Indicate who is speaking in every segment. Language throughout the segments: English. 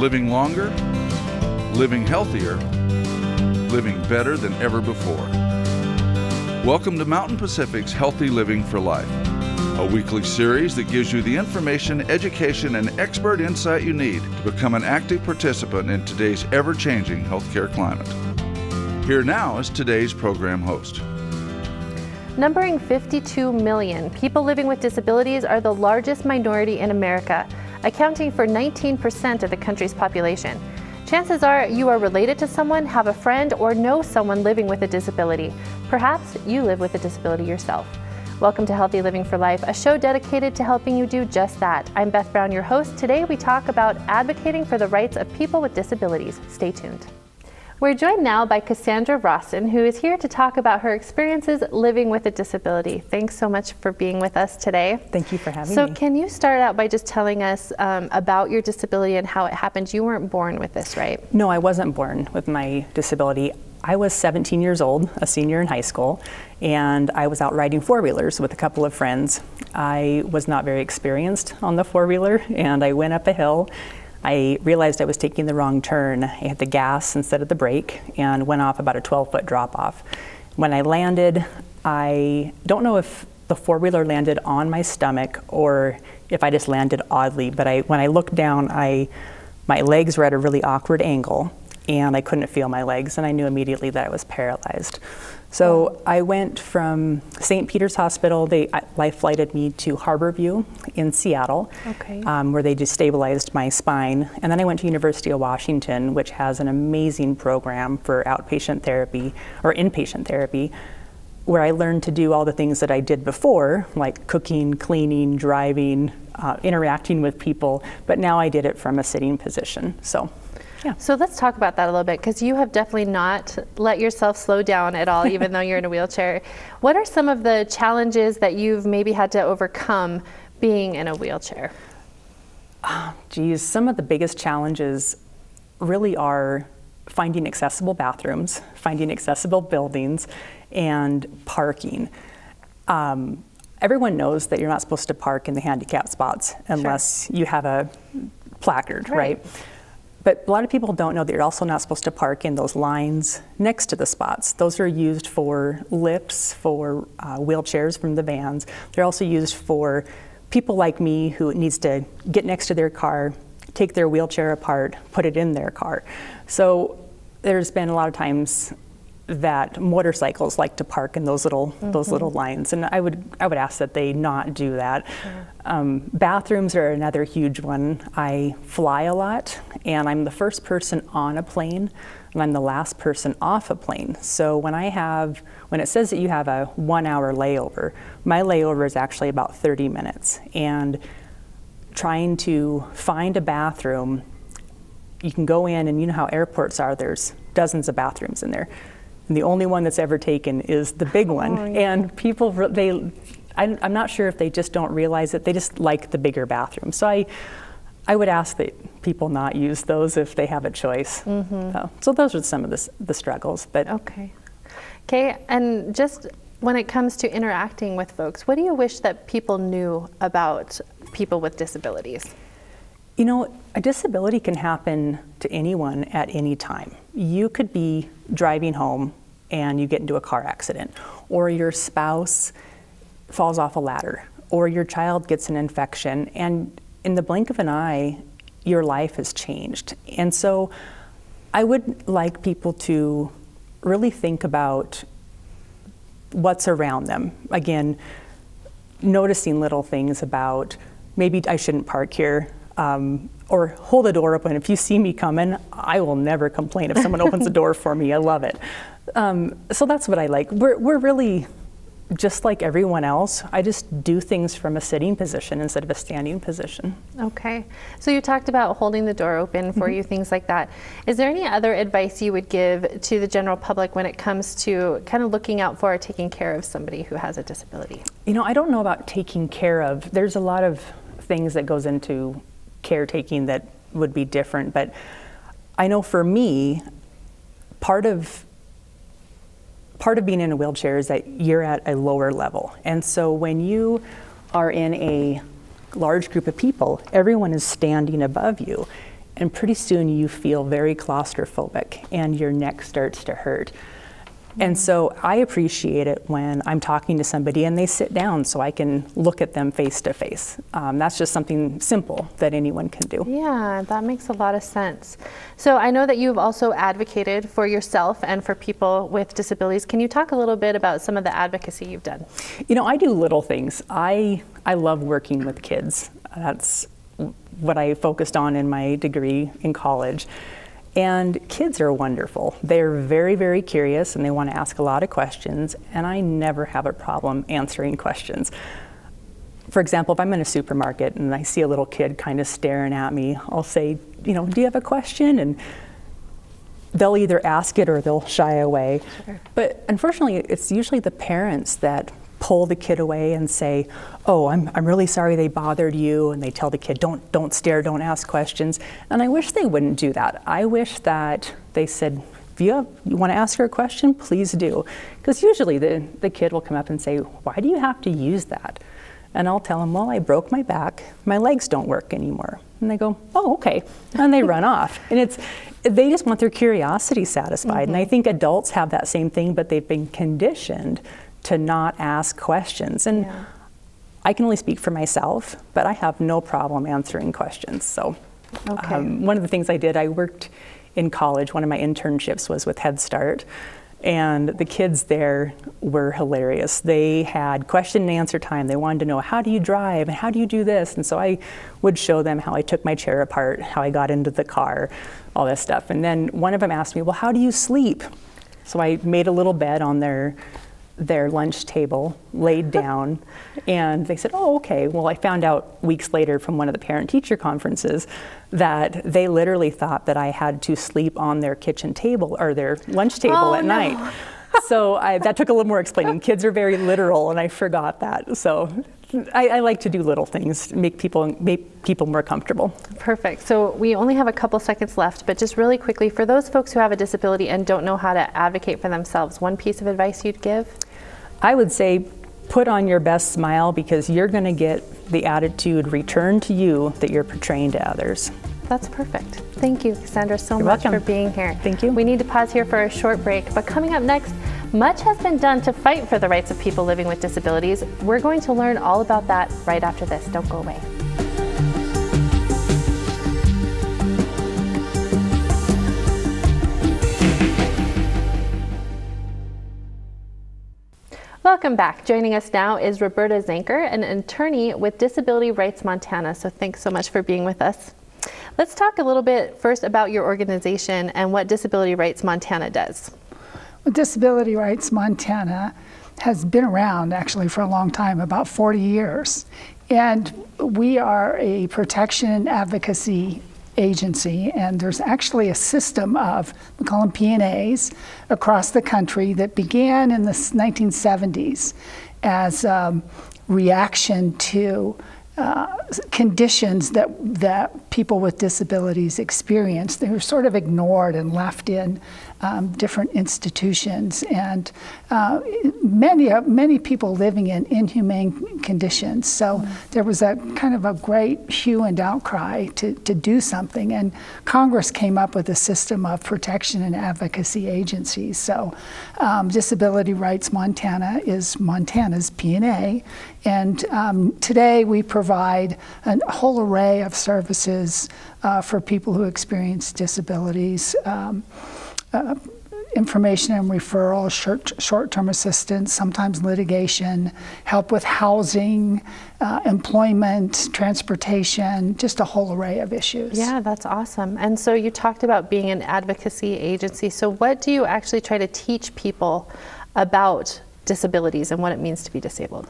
Speaker 1: living longer, living healthier, living better than ever before. Welcome to Mountain Pacific's Healthy Living for Life, a weekly series that gives you the information, education, and expert insight you need to become an active participant in today's ever changing healthcare climate. Here now is today's program host.
Speaker 2: Numbering 52 million, people living with disabilities are the largest minority in America, accounting for 19% of the country's population. Chances are you are related to someone, have a friend, or know someone living with a disability. Perhaps you live with a disability yourself. Welcome to Healthy Living for Life, a show dedicated to helping you do just that. I'm Beth Brown, your host. Today we talk about advocating for the rights of people with disabilities. Stay tuned. We're joined now by Cassandra Rawson, who is here to talk about her experiences living with a disability. Thanks so much for being with us today.
Speaker 3: Thank you for having
Speaker 2: so
Speaker 3: me. So,
Speaker 2: can you start out by just telling us um, about your disability and how it happened? You weren't born with this, right?
Speaker 3: No, I wasn't born with my disability. I was 17 years old, a senior in high school, and I was out riding four wheelers with a couple of friends. I was not very experienced on the four wheeler, and I went up a hill I realized I was taking the wrong turn. I hit the gas instead of the brake and went off about a 12 foot drop off. When I landed, I don't know if the four wheeler landed on my stomach or if I just landed oddly, but I, when I looked down, I, my legs were at a really awkward angle and I couldn't feel my legs, and I knew immediately that I was paralyzed. So I went from St. Peter's Hospital. They life flighted me to Harborview in Seattle, okay. um, where they destabilized my spine. And then I went to University of Washington, which has an amazing program for outpatient therapy or inpatient therapy, where I learned to do all the things that I did before, like cooking, cleaning, driving, uh, interacting with people. But now I did it from a sitting position. So.
Speaker 2: Yeah. So let's talk about that a little bit because you have definitely not let yourself slow down at all, even though you're in a wheelchair. What are some of the challenges that you've maybe had to overcome being in a wheelchair?
Speaker 3: Oh, geez, some of the biggest challenges really are finding accessible bathrooms, finding accessible buildings, and parking. Um, everyone knows that you're not supposed to park in the handicap spots unless sure. you have a placard, right? right? But a lot of people don't know that you're also not supposed to park in those lines next to the spots. Those are used for lifts, for uh, wheelchairs from the vans. They're also used for people like me who needs to get next to their car, take their wheelchair apart, put it in their car. So there's been a lot of times that motorcycles like to park in those little mm-hmm. those little lines, and I would I would ask that they not do that. Um, bathrooms are another huge one. I fly a lot, and I'm the first person on a plane, and I'm the last person off a plane. So when I have when it says that you have a one hour layover, my layover is actually about 30 minutes, and trying to find a bathroom you can go in and you know how airports are there's dozens of bathrooms in there and the only one that's ever taken is the big one. Oh, yeah. And people, they, I'm not sure if they just don't realize it. They just like the bigger bathroom. So I, I would ask that people not use those if they have a choice. Mm-hmm. So, so, those are some of the, the struggles. But
Speaker 2: okay, okay, and just when it comes to interacting with folks, what do you wish that people knew about people with disabilities?
Speaker 3: You know, a disability can happen to anyone at any time. You could be driving home and you get into a car accident, or your spouse falls off a ladder, or your child gets an infection, and in the blink of an eye, your life has changed. And so I would like people to really think about what's around them. Again, noticing little things about maybe I shouldn't park here. Um, or hold the door open. If you see me coming, I will never complain if someone opens the door for me. I love it. Um, so that's what I like. We're, we're really just like everyone else. I just do things from a sitting position instead of a standing position.
Speaker 2: Okay. So you talked about holding the door open for mm-hmm. you, things like that. Is there any other advice you would give to the general public when it comes to kind of looking out for or taking care of somebody who has a disability?
Speaker 3: You know, I don't know about taking care of. There's a lot of things that goes into caretaking that would be different, but I know for me, part of part of being in a wheelchair is that you're at a lower level. And so when you are in a large group of people, everyone is standing above you. and pretty soon you feel very claustrophobic and your neck starts to hurt. And so I appreciate it when I'm talking to somebody and they sit down so I can look at them face to face. Um, that's just something simple that anyone can do.
Speaker 2: Yeah, that makes a lot of sense. So I know that you've also advocated for yourself and for people with disabilities. Can you talk a little bit about some of the advocacy you've done?
Speaker 3: You know, I do little things. I, I love working with kids. That's what I focused on in my degree in college. And kids are wonderful. They're very, very curious and they want to ask a lot of questions, and I never have a problem answering questions. For example, if I'm in a supermarket and I see a little kid kind of staring at me, I'll say, you know, do you have a question? And they'll either ask it or they'll shy away. Sure. But unfortunately, it's usually the parents that pull the kid away and say, "Oh, I'm, I'm really sorry they bothered you," and they tell the kid, "Don't don't stare, don't ask questions." And I wish they wouldn't do that. I wish that they said, "If you, have, you want to ask her a question, please do," because usually the the kid will come up and say, "Why do you have to use that?" And I'll tell them, "Well, I broke my back. My legs don't work anymore." And they go, "Oh, okay," and they run off. And it's they just want their curiosity satisfied. Mm-hmm. And I think adults have that same thing, but they've been conditioned to not ask questions. And yeah. I can only speak for myself, but I have no problem answering questions. So, okay. um, one of the things I did, I worked in college. One of my internships was with Head Start. And the kids there were hilarious. They had question and answer time. They wanted to know how do you drive and how do you do this? And so I would show them how I took my chair apart, how I got into the car, all this stuff. And then one of them asked me, Well, how do you sleep? So I made a little bed on their their lunch table, laid down, and they said, Oh, okay. Well, I found out weeks later from one of the parent teacher conferences that they literally thought that I had to sleep on their kitchen table or their lunch table oh, at no. night. so I, that took a little more explaining. Kids are very literal, and I forgot that. So I, I, like to do little things, make people make people more comfortable.
Speaker 2: Perfect. So we only have a couple seconds left, but just really quickly, for those folks who have a disability and don't know how to advocate for themselves, one piece of advice you'd give?
Speaker 3: I would say put on your best smile because you're going to get the attitude returned to you that you're portraying to others.
Speaker 2: That's perfect. Thank you, Cassandra, so
Speaker 3: you're
Speaker 2: much
Speaker 3: welcome.
Speaker 2: for being here.
Speaker 3: Thank you.
Speaker 2: We need to pause here for a short break, but coming up next, much has been done to fight for the rights of people living with disabilities. We're going to learn all about that right after this. Don't go away. Welcome back. Joining us now is Roberta Zanker, an attorney with Disability Rights Montana. So thanks so much for being with us. Let's talk a little bit first about your organization and what Disability Rights Montana does.
Speaker 4: Disability Rights Montana has been around actually for a long time, about 40 years. And we are a protection advocacy agency, and there's actually a system of, we call them P&As, across the country that began in the 1970s as um, reaction to conditions that that people with disabilities experience. They were sort of ignored and left in um, different institutions, and uh, many uh, many people living in inhumane conditions. So mm there was a kind of a great hue and outcry to, to do something, and Congress came up with a system of protection and advocacy agencies. So um, Disability Rights Montana is Montana's P&A, and um, today we provide a whole array of services uh, for people who experience disabilities. Uh, information and referral, short, short-term assistance, sometimes litigation, help with housing, uh, employment, transportation, just a whole array of issues.
Speaker 2: Yeah, that's awesome. And so you talked about being an advocacy agency. So what do you actually try to teach people about disabilities and what it means to be disabled?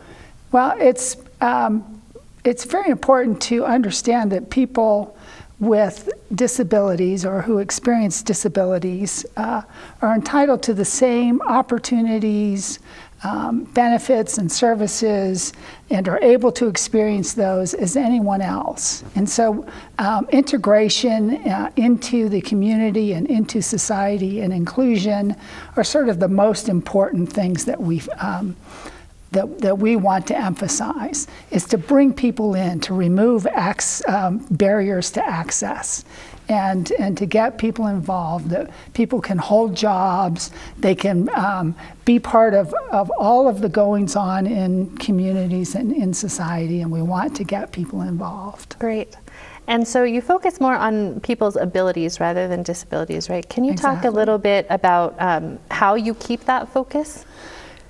Speaker 4: Well, it's um, it's very important to understand that people with disabilities or who experience disabilities uh, are entitled to the same opportunities, um, benefits, and services, and are able to experience those as anyone else. And so, um, integration uh, into the community and into society and inclusion are sort of the most important things that we um, that, that we want to emphasize is to bring people in, to remove ac- um, barriers to access. And, and to get people involved, that people can hold jobs, they can um, be part of, of all of the goings on in communities and in society, and we want to get people involved.
Speaker 2: Great. And so you focus more on people's abilities rather than disabilities, right? Can you exactly. talk a little bit about um, how you keep that focus?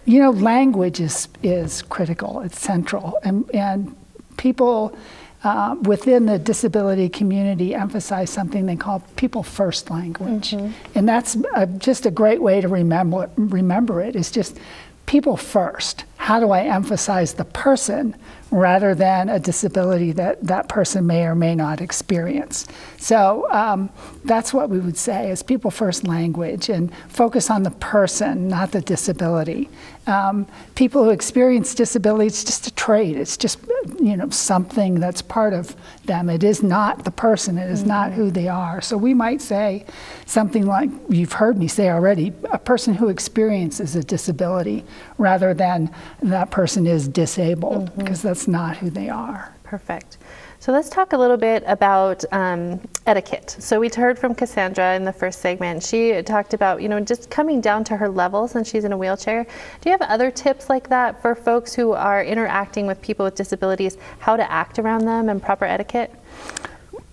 Speaker 4: You know, language is, is critical, it's central. And, and people uh, within the disability community emphasize something they call people first language. Mm-hmm. And that's a, just a great way to remember, remember. It's just people first. How do I emphasize the person rather than a disability that that person may or may not experience. So um, that's what we would say is people first language and focus on the person, not the disability. Um, people who experience disability, it's just a trait. It's just you know something that's part of them. It is not the person. It is mm-hmm. not who they are. So we might say something like you've heard me say already: a person who experiences a disability, rather than that person is disabled, mm-hmm. because that's not who they are.
Speaker 2: Perfect. So let's talk a little bit about um, etiquette. So we heard from Cassandra in the first segment. She talked about, you know, just coming down to her level since she's in a wheelchair. Do you have other tips like that for folks who are interacting with people with disabilities, how to act around them and proper etiquette?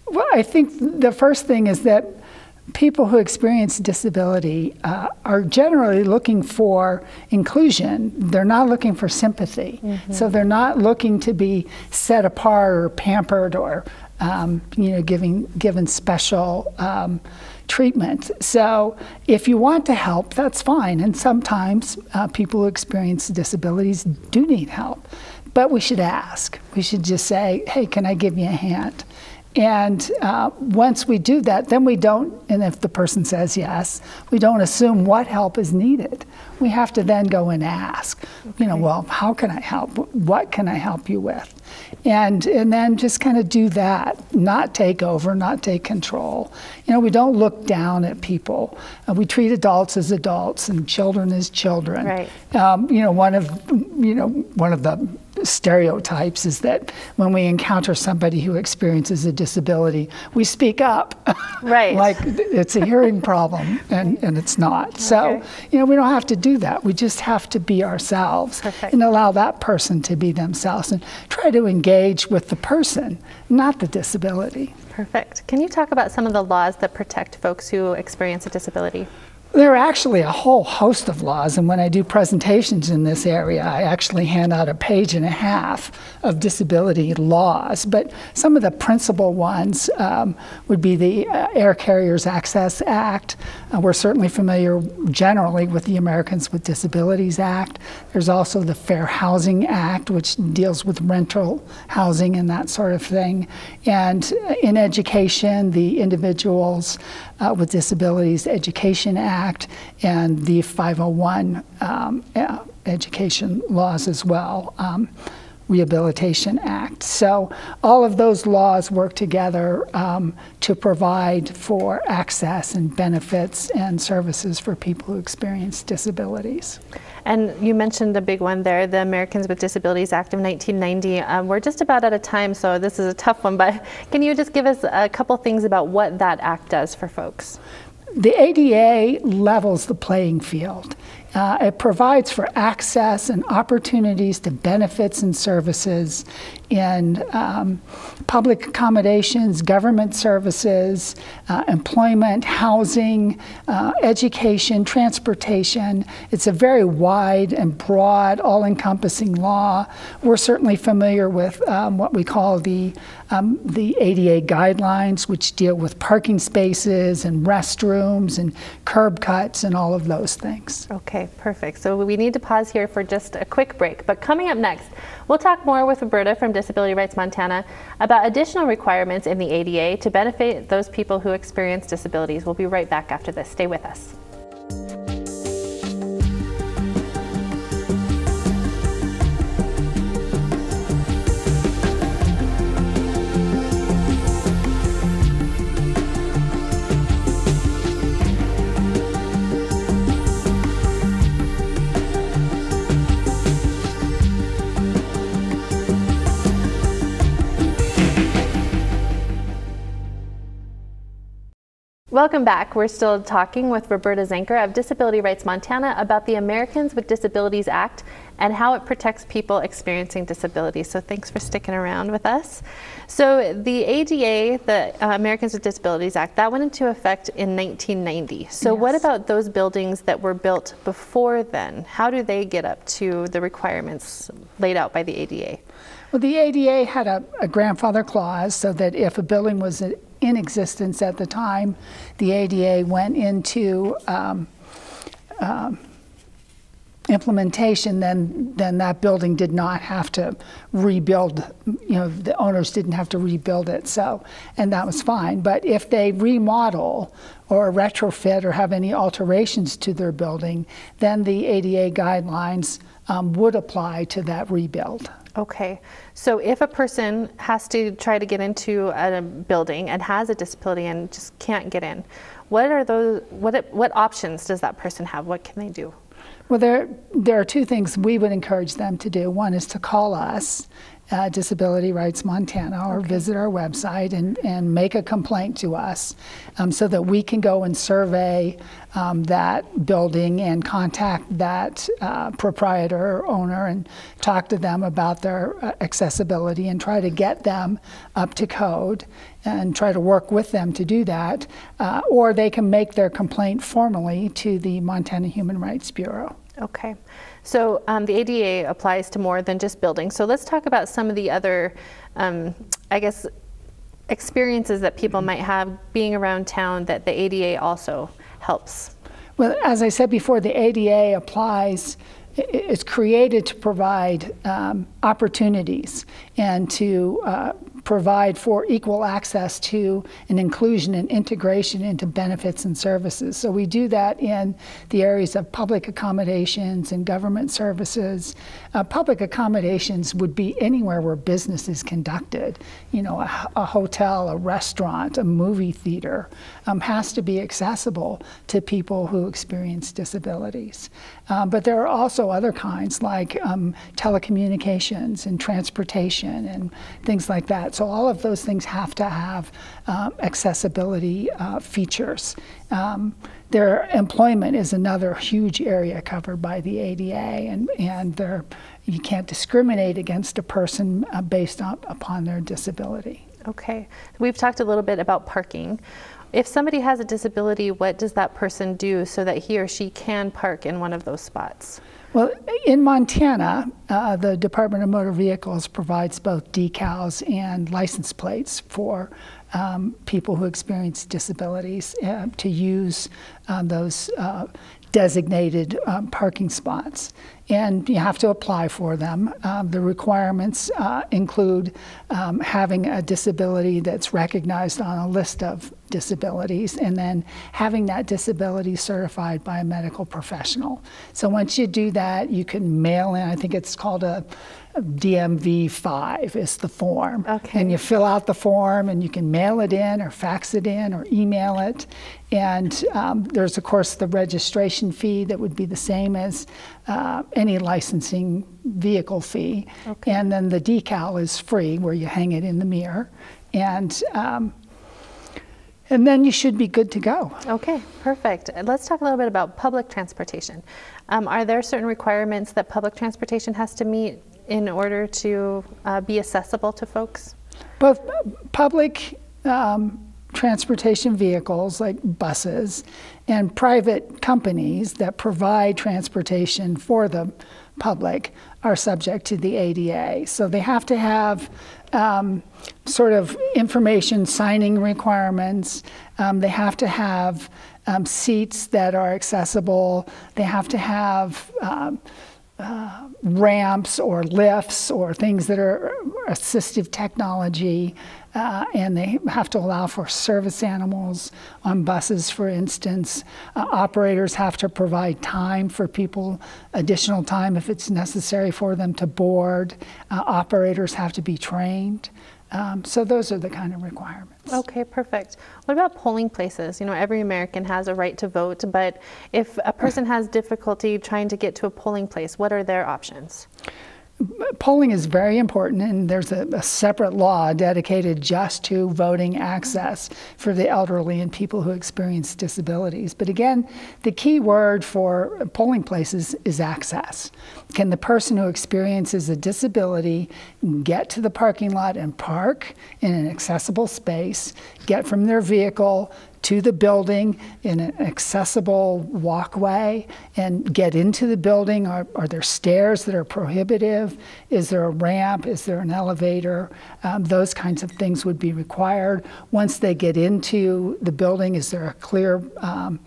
Speaker 4: Well, I think the first thing is that people who experience disability uh, are generally looking for inclusion. They're not looking for sympathy. Mm-hmm. So they're not looking to be set apart or pampered or um, you know giving given special um, treatment. So if you want to help, that's fine. And sometimes uh, people who experience disabilities do need help. But we should ask. We should just say, hey, can I give you a hand? And uh, once we do that, then we don't, and if the person says yes, we don't assume what help is needed. We have to then go and ask, okay. you know, well, how can I help? What can I help you with? And, and then just kind of do that, not take over, not take control. You know, we don't look down at people. Uh, we treat adults as adults and children as children.
Speaker 2: Right.
Speaker 4: Um, you know, one of, you know, one of the stereotypes is that when we encounter somebody who experiences a disability, we speak up.
Speaker 2: Right.
Speaker 4: like it's a hearing problem, and, and it's not. Okay. So, you know, we don't have to do that. We just have to be ourselves
Speaker 2: Perfect.
Speaker 4: and allow that person to be themselves and try to engage with the person, not the disability.
Speaker 2: Perfect. Can you talk about some of the laws that protect folks who experience a disability?
Speaker 4: There are actually a whole host of laws, and when I do presentations in this area, I actually hand out a page and a half of disability laws. But some of the principal ones um, would be the uh, Air Carriers Access Act. Uh, we're certainly familiar generally with the Americans with Disabilities Act. There's also the Fair Housing Act, which deals with rental housing and that sort of thing. And in education, the Individuals uh, with Disabilities Education Act and the 501 um, education laws as well. Um, Rehabilitation Act. So all of those laws work together um, to provide for access and benefits and services for people who experience disabilities.
Speaker 2: And you mentioned a big one there, the Americans with Disabilities Act of 1990. Um, we're just about out of time, so this is a tough one, but can you just give us a couple things about what that act does for folks?
Speaker 4: The ADA levels the playing field. Uh, it provides for access and opportunities to benefits and services in um, public accommodations, government services, uh, employment, housing, uh, education, transportation. It's a very wide and broad, all encompassing law. We're certainly familiar with um, what we call the, um, the ADA guidelines, which deal with parking spaces and restrooms and curb cuts and all of those things.
Speaker 2: Okay, perfect. So we need to pause here for just a quick break. But coming up next, we'll talk more with Roberta from Disability Rights Montana about additional requirements in the ADA to benefit those people who experience disabilities. We'll be right back after this. Stay with us. Welcome back. We're still talking with Roberta Zenker of Disability Rights Montana about the Americans with Disabilities Act and how it protects people experiencing disabilities. So thanks for sticking around with us. So the ADA, the uh, Americans with Disabilities Act, that went into effect in 1990. So yes. what about those buildings that were built before then? How do they get up to the requirements laid out by the ADA?
Speaker 4: Well, the ADA had a, a grandfather clause so that if a building was in existence at the time the ADA went into um, um, implementation, then then that building did not have to rebuild. You know, the owners didn't have to rebuild it. So, and that was fine. But if they remodel or retrofit or have any alterations to their building, then the ADA guidelines um, would apply to that rebuild.
Speaker 2: Okay, so if a person has to try to get into a building and has a disability and just can't get in, what are those? What what options does that person have? What can they do?
Speaker 4: Well, there there are two things we would encourage them to do. One is to call us uh, Disability Rights Montana or okay. visit our website and, and make a complaint to us um, so that we can go and survey um, that building and contact that uh, proprietor or owner and talk to them about their uh, accessibility and try to get them up to code and try to work with them to do that. Uh, or they can make their complaint formally to the Montana Human Rights Bureau.
Speaker 2: Okay. So um, the ADA applies to more than just buildings. So let's talk about some of the other, um, I guess, experiences that people might have being around town that the ADA also helps.
Speaker 4: Well, as I said before, the ADA applies it's created to provide um, opportunities and to uh, provide for equal access to and inclusion and integration into benefits and services. So we do that in the areas of public accommodations and government services. Uh, public accommodations would be anywhere where business is conducted. You know, a, a hotel, a restaurant, a movie theater um, has to be accessible to people who experience disabilities. Um, but there are also other kinds like um, telecommunications and transportation and things like that. So all of those things have to have um, accessibility uh, features. Um, their employment is another huge area covered by the ADA, and and you can't discriminate against a person uh, based on, upon their disability.
Speaker 2: Okay, we've talked a little bit about parking. If somebody has a disability, what does that person do so that he or she can park in one of those spots?
Speaker 4: Well, in Montana, uh, the Department of Motor Vehicles provides both decals and license plates for um, people who experience disabilities uh, to use um, those uh, designated um, parking spots. And you have to apply for them. Um, the requirements uh, include um, having a disability that's recognized on a list of disabilities and then having that disability certified by a medical professional. So once you do that, you can mail in, I think it's called a DMV 5 is the form.
Speaker 2: Okay.
Speaker 4: And you fill out the form and you can mail it in or fax it in or email it. And um, there's, of course, the registration fee that would be the same as uh, any licensing vehicle fee. Okay. And then the decal is free where you hang it in the mirror. And um, and then you should be good to go.
Speaker 2: Okay, perfect. Let's talk a little bit about public transportation. Um, are there certain requirements that public transportation has to meet in order to uh, be accessible to folks?
Speaker 4: Both public um, transportation vehicles like buses and private companies that provide transportation for the public are subject to the ADA. So they have to have um, sort of information signing requirements. Um, they have to have um, seats that are accessible. They have to have um, uh, ramps or lifts or things that are assistive technology, uh, and they have to allow for service animals on buses, for instance. Uh, operators have to provide time for people, additional time if it's necessary for them to board. Uh, operators have to be trained. Um, so those are the kind of requirements.
Speaker 2: Okay, perfect. What about polling places? You know, every American has a right to vote, but if a person has difficulty trying to get to a polling place, what are their options?
Speaker 4: Polling is very important, and there's a, a, separate law dedicated just to voting access for the elderly and people who experience disabilities. But again, the key word for polling places is access. Can the person who experiences a disability get to the parking lot and park in an accessible space, get from their vehicle to the building in an accessible walkway and get into the building? Are, are there stairs that are prohibitive? Is there a ramp? Is there an elevator? Um, those kinds of things would be required. Once they get into the building, is there a clear um,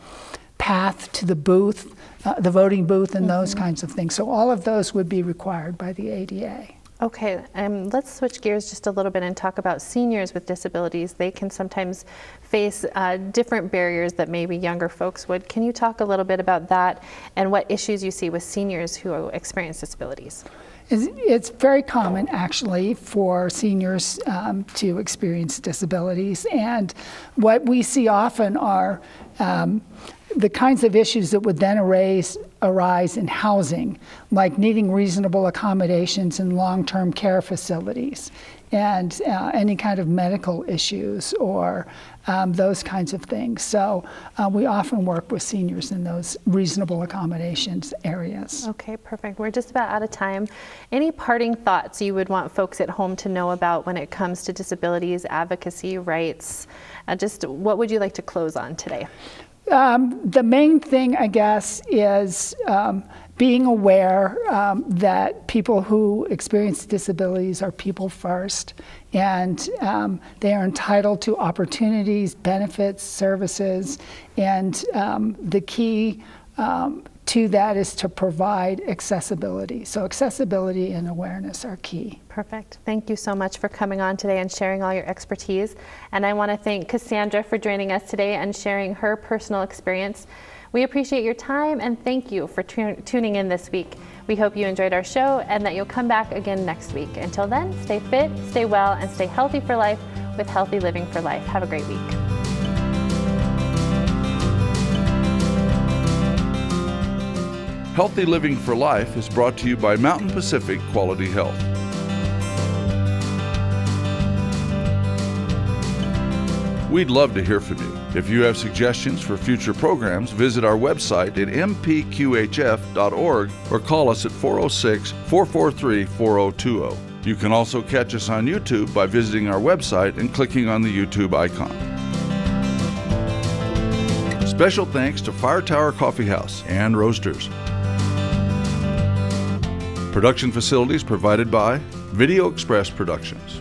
Speaker 4: path to the booth, uh, the voting booth, and mm -hmm. those mm-hmm. kinds of things? So all of those would be required by the ADA.
Speaker 2: Okay, um, let's switch gears just a little bit and talk about seniors with disabilities. They can sometimes face uh, different barriers that maybe younger folks would. Can you talk a little bit about that and what issues you see with seniors who experience disabilities?
Speaker 4: It's very common, actually, for seniors um, to experience disabilities. And what we see often are um, the kinds of issues that would then arise, arise in housing, like needing reasonable accommodations in long term care facilities, and uh, any kind of medical issues or um, those kinds of things. So uh, we often work with seniors in those reasonable accommodations areas.
Speaker 2: Okay, perfect. We're just about out of time. Any parting thoughts you would want folks at home to know about when it comes to disabilities, advocacy, rights? Uh, just what would you like to close on today?
Speaker 4: Um, the main thing, I guess, is um, being aware um, that people who experience disabilities are people first, and um, they are entitled to opportunities, benefits, services, and um, the key um, to that is to provide accessibility. So accessibility and awareness are key.
Speaker 2: Perfect. Thank you so much for coming on today and sharing all your expertise. And I want to thank Cassandra for joining us today and sharing her personal experience. We appreciate your time and thank you for tuning in this week. We hope you enjoyed our show and that you'll come back again next week. Until then, stay fit, stay well, and stay healthy for life with Healthy Living for Life. Have a great week.
Speaker 1: Healthy Living for Life is brought to you by Mountain Pacific Quality Health. We'd love to hear from you. If you have suggestions for future programs, visit our website at mpqhf.org or call us at 406 443 4020. You can also catch us on YouTube by visiting our website and clicking on the YouTube icon. Special thanks to Fire Tower Coffee House and Roasters. Production facilities provided by Video Express Productions.